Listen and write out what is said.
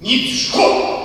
你说